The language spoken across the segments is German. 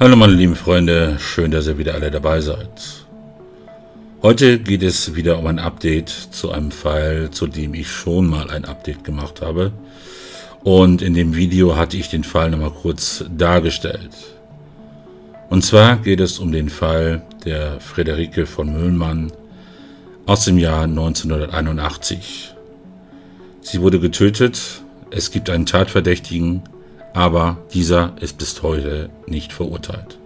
Hallo meine lieben Freunde, schön, dass ihr wieder alle dabei seid. Heute geht es wieder um ein Update zu einem Fall, zu dem ich schon mal ein Update gemacht habe. Und in dem Video hatte ich den Fall nochmal kurz dargestellt. Und zwar geht es um den Fall der Friederike von Müllmann aus dem Jahr 1981. Sie wurde getötet, es gibt einen Tatverdächtigen aber dieser ist bis heute nicht verurteilt.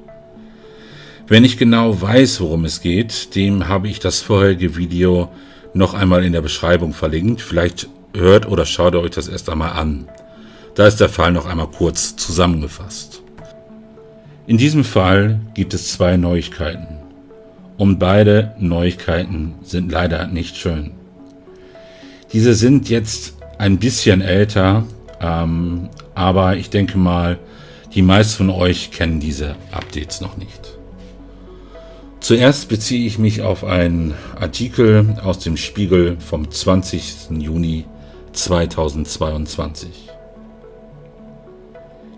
Wenn ich genau weiß, worum es geht, dem habe ich das vorherige Video noch einmal in der Beschreibung verlinkt. Vielleicht hört oder schaut ihr euch das erst einmal an. Da ist der Fall noch einmal kurz zusammengefasst. In diesem Fall gibt es zwei Neuigkeiten. Und beide Neuigkeiten sind leider nicht schön. Diese sind jetzt ein bisschen älter, ähm, aber ich denke mal, die meisten von euch kennen diese Updates noch nicht. Zuerst beziehe ich mich auf einen Artikel aus dem Spiegel vom 20. Juni 2022.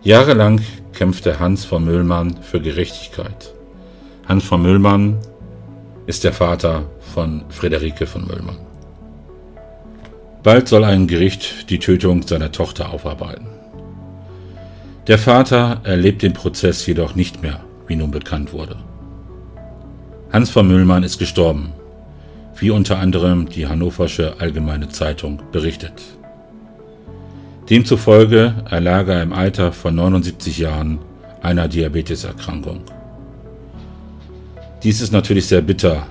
Jahrelang kämpfte Hans von Müllmann für Gerechtigkeit. Hans von Müllmann ist der Vater von Friederike von Müllmann. Bald soll ein Gericht die Tötung seiner Tochter aufarbeiten. Der Vater erlebt den Prozess jedoch nicht mehr, wie nun bekannt wurde. Hans von Müllmann ist gestorben, wie unter anderem die Hannoversche Allgemeine Zeitung berichtet. Demzufolge erlag er im Alter von 79 Jahren einer Diabeteserkrankung. Dies ist natürlich sehr bitter,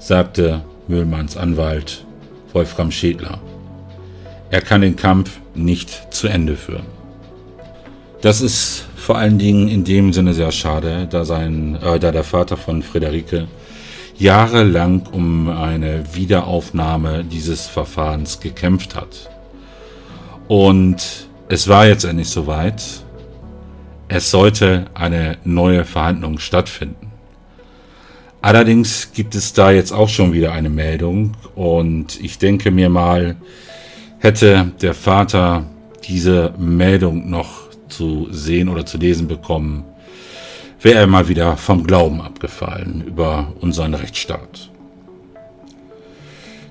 sagte Müllmanns Anwalt Wolfram Schädler. Er kann den Kampf nicht zu Ende führen. Das ist vor allen Dingen in dem Sinne sehr schade, da, sein, äh, da der Vater von Friederike jahrelang um eine Wiederaufnahme dieses Verfahrens gekämpft hat. Und es war jetzt endlich soweit. Es sollte eine neue Verhandlung stattfinden. Allerdings gibt es da jetzt auch schon wieder eine Meldung und ich denke mir mal, hätte der Vater diese Meldung noch zu sehen oder zu lesen bekommen, wäre er mal wieder vom Glauben abgefallen über unseren Rechtsstaat.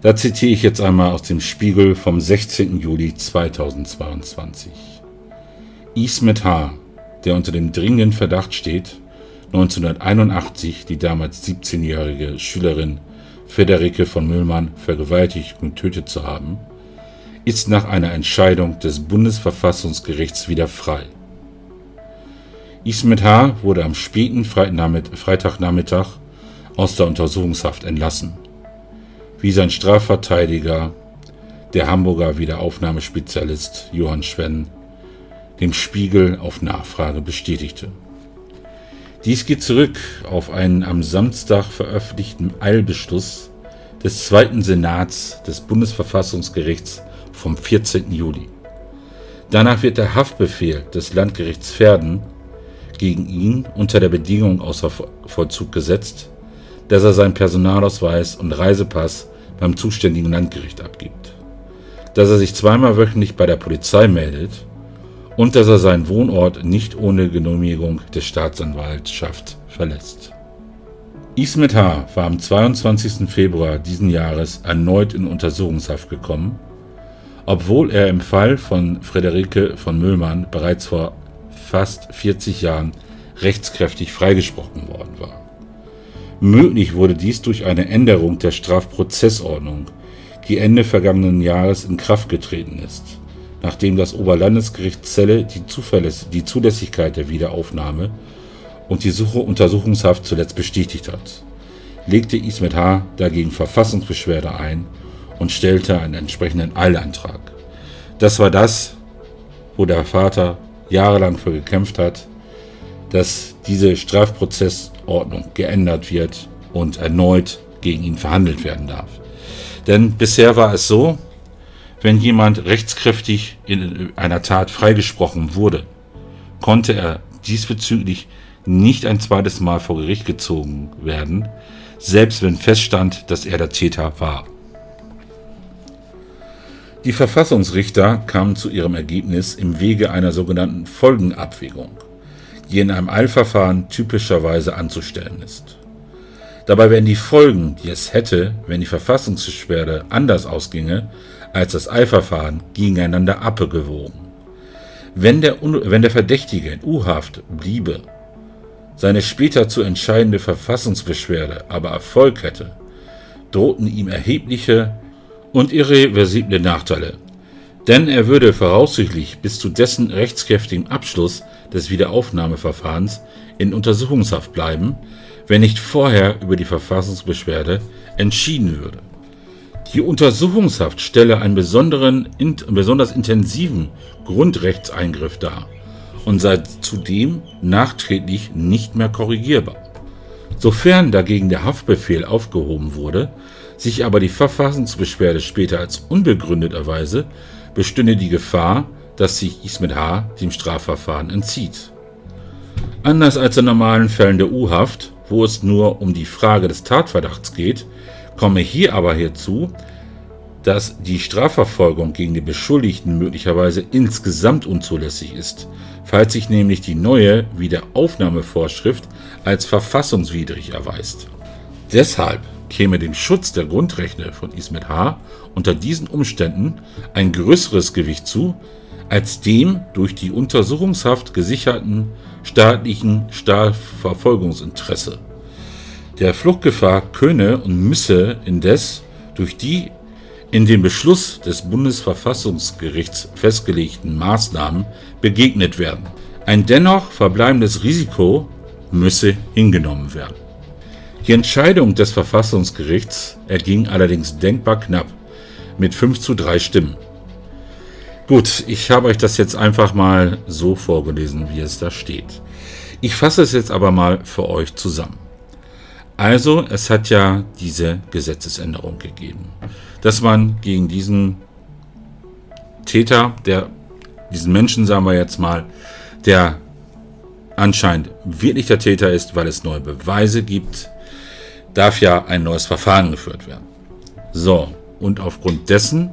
Da zitiere ich jetzt einmal aus dem Spiegel vom 16. Juli 2022. Ismet H., der unter dem dringenden Verdacht steht, 1981 die damals 17-jährige Schülerin Frederike von Müllmann vergewaltigt und tötet zu haben, ist nach einer Entscheidung des Bundesverfassungsgerichts wieder frei. Ismet H. wurde am späten Freitagnachmittag aus der Untersuchungshaft entlassen, wie sein Strafverteidiger, der Hamburger Wiederaufnahmespezialist Johann Schwenn, dem Spiegel auf Nachfrage bestätigte. Dies geht zurück auf einen am Samstag veröffentlichten Eilbeschluss des Zweiten Senats des Bundesverfassungsgerichts vom 14. Juli. Danach wird der Haftbefehl des Landgerichts Verden gegen ihn unter der Bedingung außer Vollzug gesetzt, dass er seinen Personalausweis und Reisepass beim zuständigen Landgericht abgibt, dass er sich zweimal wöchentlich bei der Polizei meldet und dass er seinen Wohnort nicht ohne Genehmigung der Staatsanwaltschaft verlässt. Ismet H. war am 22. Februar diesen Jahres erneut in Untersuchungshaft gekommen obwohl er im Fall von Friederike von Müllmann bereits vor fast 40 Jahren rechtskräftig freigesprochen worden war. Möglich wurde dies durch eine Änderung der Strafprozessordnung, die Ende vergangenen Jahres in Kraft getreten ist, nachdem das Oberlandesgericht Celle die, die Zulässigkeit der Wiederaufnahme und die Suche Untersuchungshaft zuletzt bestätigt hat, legte Ismet H. dagegen Verfassungsbeschwerde ein und stellte einen entsprechenden Eilantrag. Das war das, wo der Vater jahrelang für gekämpft hat, dass diese Strafprozessordnung geändert wird und erneut gegen ihn verhandelt werden darf. Denn bisher war es so, wenn jemand rechtskräftig in einer Tat freigesprochen wurde, konnte er diesbezüglich nicht ein zweites Mal vor Gericht gezogen werden, selbst wenn feststand, dass er der Täter war. Die Verfassungsrichter kamen zu ihrem Ergebnis im Wege einer sogenannten Folgenabwägung. die in einem Eilverfahren typischerweise anzustellen ist. Dabei werden die Folgen, die es hätte, wenn die Verfassungsbeschwerde anders ausginge als das Eilverfahren, gegeneinander abgewogen. Wenn der, wenn der Verdächtige in U-Haft bliebe, seine später zu entscheidende Verfassungsbeschwerde aber Erfolg hätte, drohten ihm erhebliche und irreversible Nachteile, denn er würde voraussichtlich bis zu dessen rechtskräftigem Abschluss des Wiederaufnahmeverfahrens in Untersuchungshaft bleiben, wenn nicht vorher über die Verfassungsbeschwerde entschieden würde. Die Untersuchungshaft stelle einen besonderen, in, besonders intensiven Grundrechtseingriff dar und sei zudem nachträglich nicht mehr korrigierbar. Sofern dagegen der Haftbefehl aufgehoben wurde, sich aber die Verfassungsbeschwerde später als unbegründet erweise, bestünde die Gefahr, dass sich Ismet H. dem Strafverfahren entzieht. Anders als in normalen Fällen der U-Haft, wo es nur um die Frage des Tatverdachts geht, komme hier aber hierzu, dass die Strafverfolgung gegen den Beschuldigten möglicherweise insgesamt unzulässig ist, falls sich nämlich die neue Wiederaufnahmevorschrift als verfassungswidrig erweist. Deshalb käme dem Schutz der Grundrechte von Ismet H. unter diesen Umständen ein größeres Gewicht zu, als dem durch die Untersuchungshaft gesicherten staatlichen Strafverfolgungsinteresse. Der Fluchtgefahr könne und müsse indes durch die in dem Beschluss des Bundesverfassungsgerichts festgelegten Maßnahmen begegnet werden. Ein dennoch verbleibendes Risiko müsse hingenommen werden. Die Entscheidung des Verfassungsgerichts erging allerdings denkbar knapp mit 5 zu 3 Stimmen. Gut, ich habe euch das jetzt einfach mal so vorgelesen, wie es da steht. Ich fasse es jetzt aber mal für euch zusammen. Also, es hat ja diese Gesetzesänderung gegeben, dass man gegen diesen Täter, der diesen Menschen, sagen wir jetzt mal, der anscheinend wirklich der Täter ist, weil es neue Beweise gibt, darf ja ein neues Verfahren geführt werden. So, und aufgrund dessen,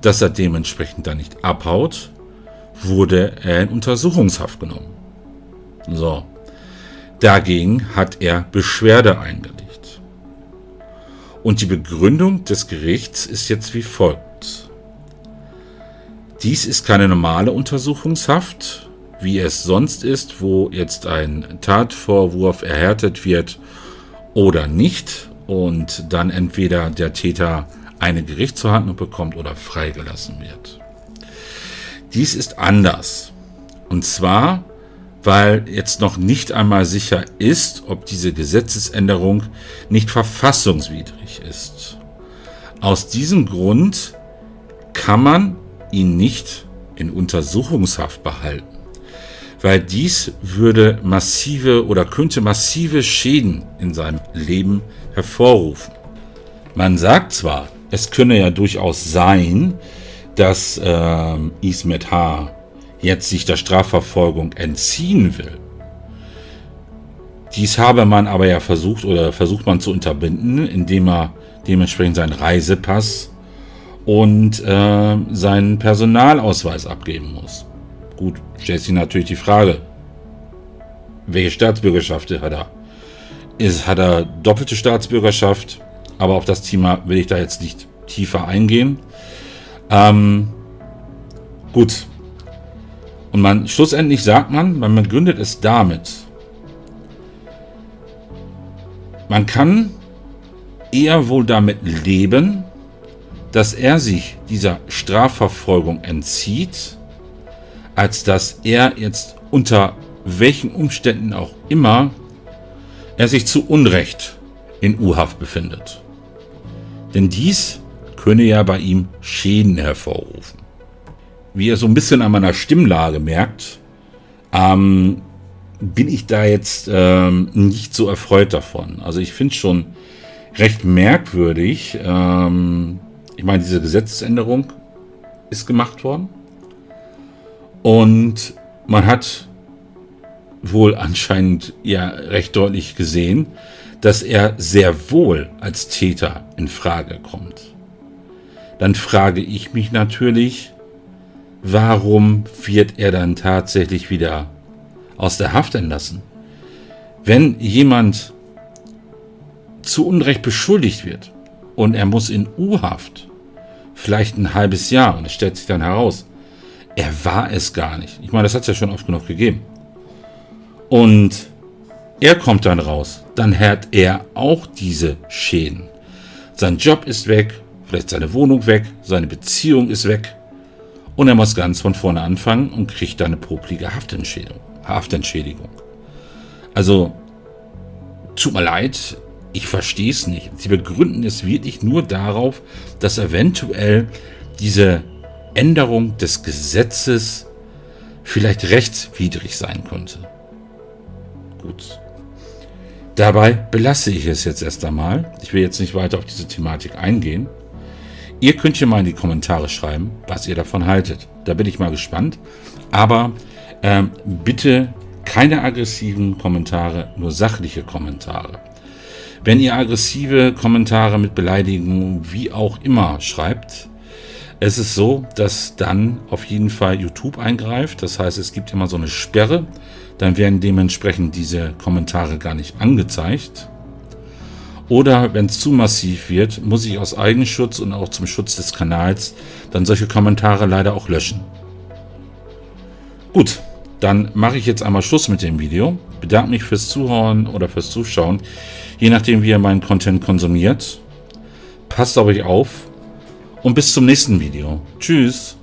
dass er dementsprechend dann nicht abhaut, wurde er in Untersuchungshaft genommen. So, dagegen hat er Beschwerde eingelegt. Und die Begründung des Gerichts ist jetzt wie folgt. Dies ist keine normale Untersuchungshaft, wie es sonst ist, wo jetzt ein Tatvorwurf erhärtet wird oder nicht und dann entweder der Täter eine Gerichtsverhandlung bekommt oder freigelassen wird. Dies ist anders. Und zwar, weil jetzt noch nicht einmal sicher ist, ob diese Gesetzesänderung nicht verfassungswidrig ist. Aus diesem Grund kann man ihn nicht in Untersuchungshaft behalten weil dies würde massive oder könnte massive Schäden in seinem Leben hervorrufen. Man sagt zwar, es könne ja durchaus sein, dass äh, Ismet H. jetzt sich der Strafverfolgung entziehen will. Dies habe man aber ja versucht oder versucht man zu unterbinden, indem er dementsprechend seinen Reisepass und äh, seinen Personalausweis abgeben muss. Gut, stellt sich natürlich die Frage, welche Staatsbürgerschaft hat er? Ist, hat er doppelte Staatsbürgerschaft? Aber auf das Thema will ich da jetzt nicht tiefer eingehen. Ähm, gut. Und man, schlussendlich sagt man, man begründet es damit. Man kann eher wohl damit leben, dass er sich dieser Strafverfolgung entzieht, als dass er jetzt unter welchen Umständen auch immer er sich zu Unrecht in U-Haft befindet. Denn dies könne ja bei ihm Schäden hervorrufen. Wie ihr so ein bisschen an meiner Stimmlage merkt, ähm, bin ich da jetzt ähm, nicht so erfreut davon. Also ich finde es schon recht merkwürdig. Ähm, ich meine, diese Gesetzesänderung ist gemacht worden. Und man hat wohl anscheinend ja recht deutlich gesehen, dass er sehr wohl als Täter in Frage kommt. Dann frage ich mich natürlich, warum wird er dann tatsächlich wieder aus der Haft entlassen. Wenn jemand zu Unrecht beschuldigt wird und er muss in U-Haft, vielleicht ein halbes Jahr, und es stellt sich dann heraus, er war es gar nicht. Ich meine, das hat es ja schon oft genug gegeben. Und er kommt dann raus, dann hat er auch diese Schäden. Sein Job ist weg, vielleicht seine Wohnung weg, seine Beziehung ist weg. Und er muss ganz von vorne anfangen und kriegt dann eine poplige Haftentschädigung. Haftentschädigung. Also, tut mir leid, ich verstehe es nicht. Sie begründen es wirklich nur darauf, dass eventuell diese Änderung des Gesetzes vielleicht rechtswidrig sein könnte. Gut. Dabei belasse ich es jetzt erst einmal. Ich will jetzt nicht weiter auf diese Thematik eingehen. Ihr könnt hier mal in die Kommentare schreiben, was ihr davon haltet. Da bin ich mal gespannt. Aber ähm, bitte keine aggressiven Kommentare, nur sachliche Kommentare. Wenn ihr aggressive Kommentare mit Beleidigungen wie auch immer schreibt, es ist so, dass dann auf jeden Fall YouTube eingreift. Das heißt, es gibt immer so eine Sperre. Dann werden dementsprechend diese Kommentare gar nicht angezeigt. Oder wenn es zu massiv wird, muss ich aus Eigenschutz und auch zum Schutz des Kanals dann solche Kommentare leider auch löschen. Gut, dann mache ich jetzt einmal Schluss mit dem Video. Bedanke mich fürs Zuhören oder fürs Zuschauen, je nachdem wie ihr meinen Content konsumiert. Passt auf euch auf und bis zum nächsten Video. Tschüss.